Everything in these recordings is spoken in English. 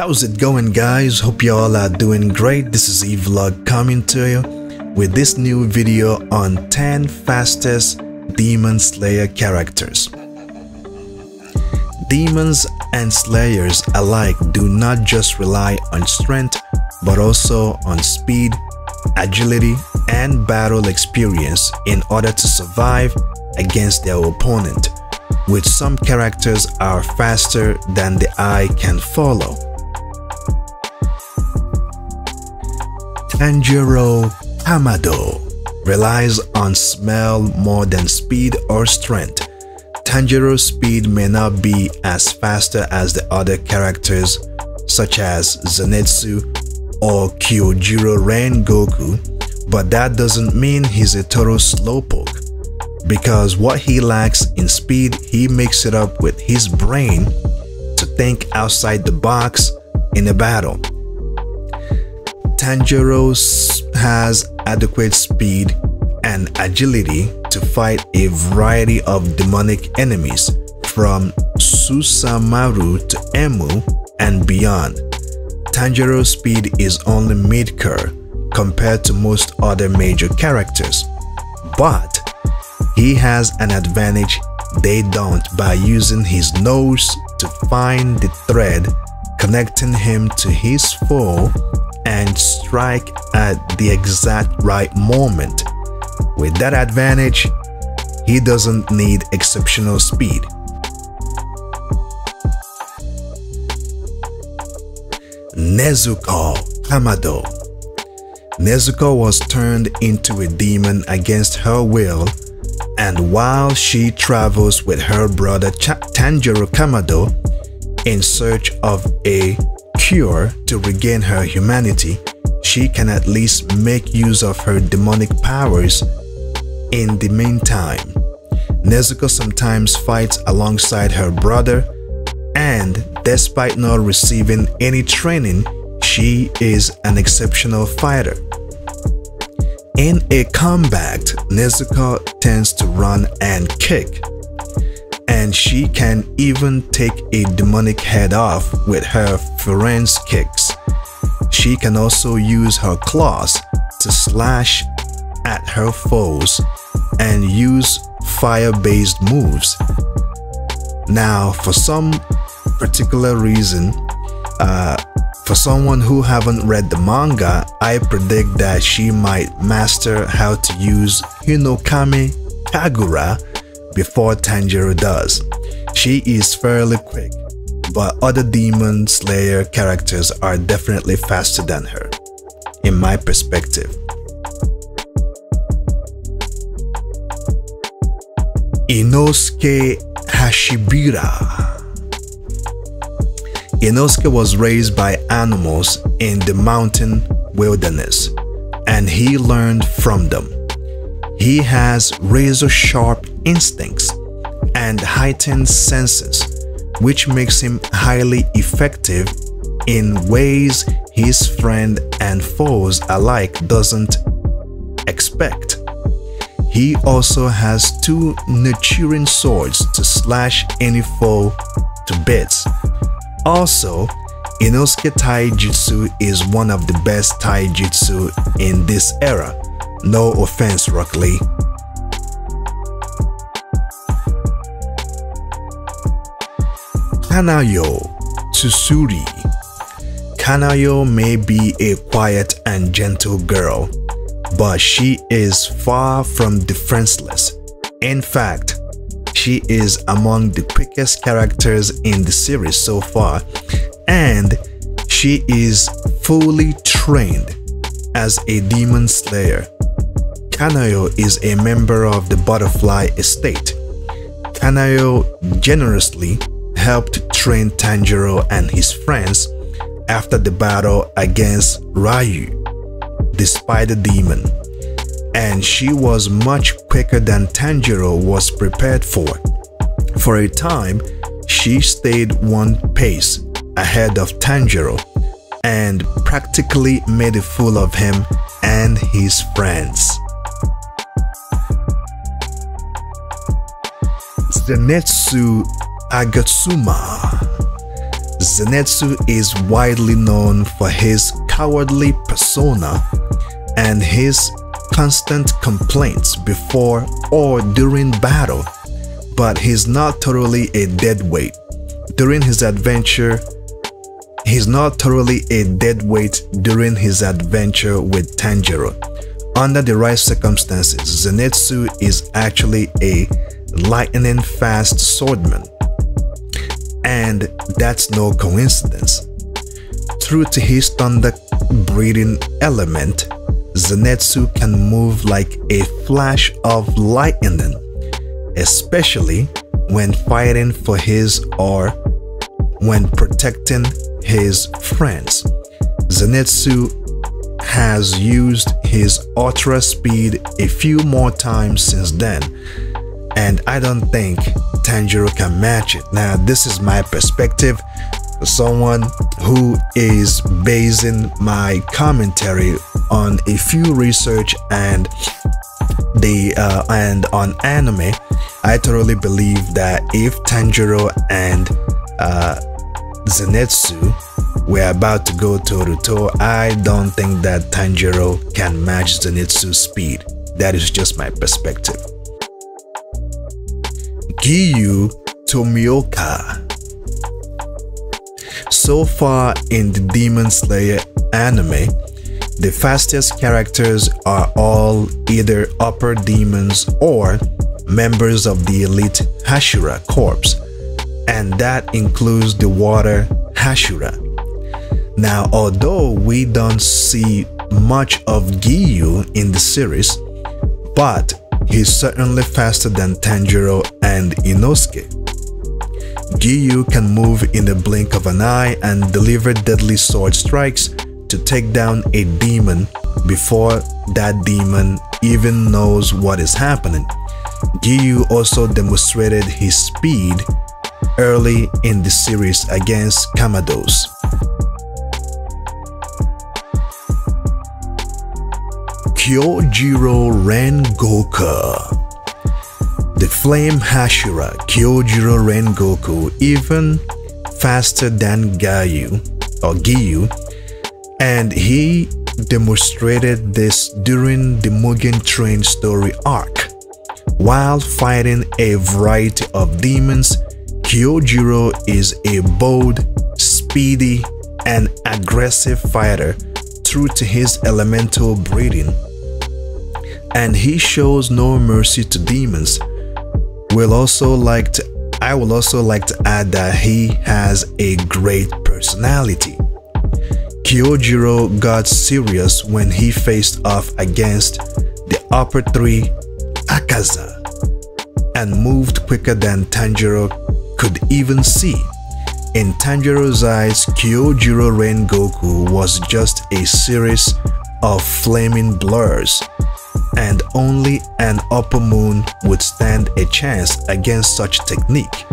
How's it going guys? Hope you all are doing great. This is Evlog coming to you with this new video on 10 fastest Demon Slayer characters. Demons and Slayers alike do not just rely on strength but also on speed, agility, and battle experience in order to survive against their opponent, which some characters are faster than the eye can follow. Tanjiro Kamado relies on smell more than speed or strength. Tanjiro's speed may not be as faster as the other characters such as Zenitsu or Kyojuro Rengoku, but that doesn't mean he's a total slowpoke because what he lacks in speed, he makes it up with his brain to think outside the box in a battle. Tanjiro has adequate speed and agility to fight a variety of demonic enemies from Susamaru to Enmu and beyond. Tanjiro's speed is only mid-core compared to most other major characters, but he has an advantage they don't by using his nose to find the thread connecting him to his foe and strike at the exact right moment. With that advantage, he doesn't need exceptional speed. Nezuko Kamado Nezuko was turned into a demon against her will and while she travels with her brother Tanjiro Kamado in search of a cure to regain her humanity, she can at least make use of her demonic powers. In the meantime, Nezuko sometimes fights alongside her brother and despite not receiving any training, she is an exceptional fighter. In a combat, Nezuko tends to run and kick, and she can even take a demonic head off with her Firenze kicks. She can also use her claws to slash at her foes and use fire-based moves. Now, for some particular reason, uh, for someone who haven't read the manga, I predict that she might master how to use Hinokami Kagura before Tanjiro does. She is fairly quick, but other Demon Slayer characters are definitely faster than her, in my perspective. Inosuke Hashibira Inosuke was raised by animals in the mountain wilderness, and he learned from them. He has razor-sharp instincts and heightened senses, which makes him highly effective in ways his friend and foes alike doesn't expect. He also has two Nichirin swords to slash any foe to bits also, Inosuke Taijutsu is one of the best taijutsu in this era. No offense, Rock Lee. Kanao Tsuyuri Kanao may be a quiet and gentle girl, but she is far from defenseless. In fact, she is among the quickest characters in the series so far, and she is fully trained as a demon slayer. Kanao is a member of the Butterfly Estate. Kanao generously helped train Tanjiro and his friends after the battle against Rui, the spider demon and she was much quicker than Tanjiro was prepared for. For a time, she stayed one pace ahead of Tanjiro and practically made a fool of him and his friends. Zenitsu Agatsuma Zenitsu is widely known for his cowardly persona and his constant complaints before or during battle, but he's not totally a deadweight. During his adventure, he's not totally a deadweight during his adventure with Tanjiro. Under the right circumstances, Zenitsu is actually a lightning fast swordman. And that's no coincidence. True to his thunder breathing element, Zenitsu can move like a flash of lightning, especially when fighting for his or when protecting his friends. Zenitsu has used his ultra speed a few more times since then, and I don't think Tanjiro can match it. Now, this is my perspective. Someone who is basing my commentary on a few research and the uh, and on anime, I totally believe that if Tanjiro and uh, Zenitsu were about to go toe to toe, I don't think that Tanjiro can match Zenitsu's speed. That is just my perspective. Giyu Tomioka So far in the Demon Slayer anime, the fastest characters are all either upper demons or members of the elite Hashira Corps, and that includes the water Hashira. Now, although we don't see much of Giyu in the series, but he's certainly faster than Tanjiro and Inosuke. Giyu can move in the blink of an eye and deliver deadly sword strikes to take down a demon before that demon even knows what is happening. Giyu also demonstrated his speed early in the series against Kamados. Kyojiro Rengoku the Flame Hashira Kyojiro Rengoku even faster than Gayu or Giyu and he demonstrated this during the Mugen Train story arc. While fighting a variety of demons, Kyojiro is a bold, speedy, and aggressive fighter true to his elemental breeding. And he shows no mercy to demons, We'll also like to I will also like to add that he has a great personality. Kyojiro got serious when he faced off against the upper three Akaza and moved quicker than Tanjiro could even see. In Tanjiro's eyes, Kyojiro Rengoku was just a series of flaming blurs and only an upper moon would stand a chance against such technique.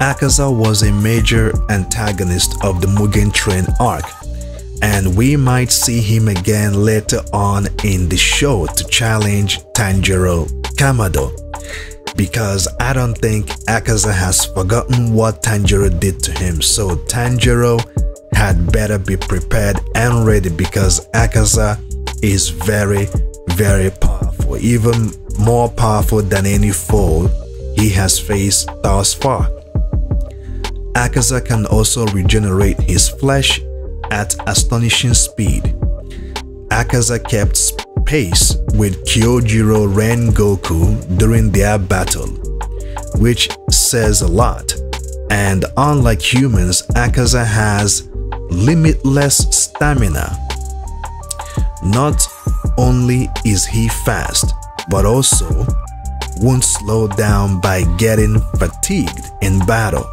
Akaza was a major antagonist of the Mugen Train arc, and we might see him again later on in the show to challenge Tanjiro Kamado, because I don't think Akaza has forgotten what Tanjiro did to him, so Tanjiro had better be prepared and ready because Akaza is very, very powerful, even more powerful than any foe he has faced thus far. Akaza can also regenerate his flesh at astonishing speed. Akaza kept pace with Kyojiro Rengoku during their battle, which says a lot. And unlike humans, Akaza has limitless stamina. Not only is he fast, but also won't slow down by getting fatigued in battle.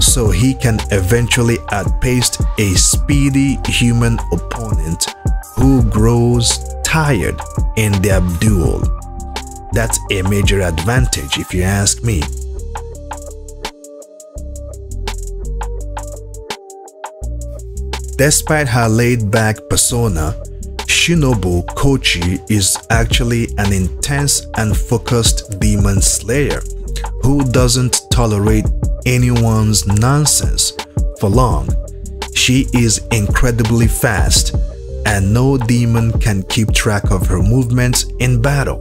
So he can eventually outpace a speedy human opponent who grows tired in their duel. That's a major advantage if you ask me. Despite her laid-back persona, Shinobu Kocho is actually an intense and focused demon slayer who doesn't tolerate anyone's nonsense for long. She is incredibly fast and no demon can keep track of her movements in battle.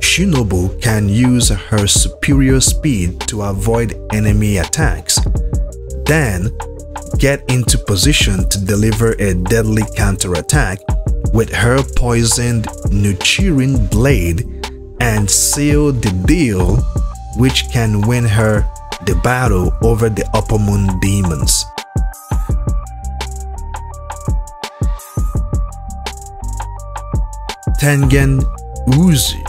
Shinobu can use her superior speed to avoid enemy attacks, then get into position to deliver a deadly counterattack with her poisoned Nichirin blade and seal the deal which can win her the battle over the upper moon demons. Tengen Uzui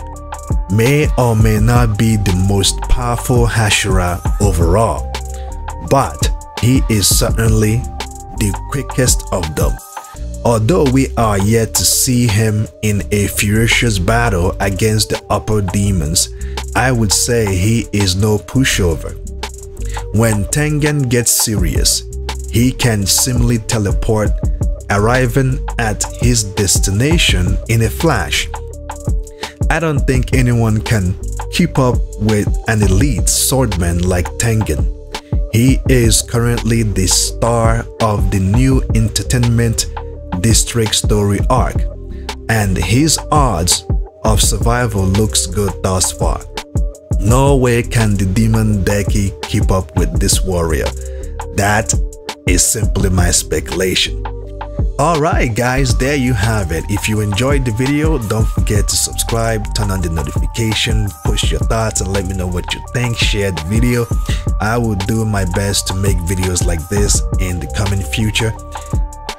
may or may not be the most powerful Hashira overall, but he is certainly the quickest of them. Although we are yet to see him in a ferocious battle against the upper demons, I would say he is no pushover. When Tengen gets serious, he can seemingly teleport arriving at his destination in a flash. I don't think anyone can keep up with an elite swordman like Tengen. He is currently the star of the new entertainment district story arc, and his odds of survival looks good thus far. No way can the demon Daki keep up with this warrior. That is simply my speculation. Alright guys, there you have it. If you enjoyed the video, don't forget to subscribe, turn on the notification, push your thoughts and let me know what you think, share the video. I will do my best to make videos like this in the coming future.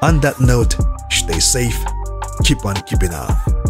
On that note, stay safe, keep on keeping on.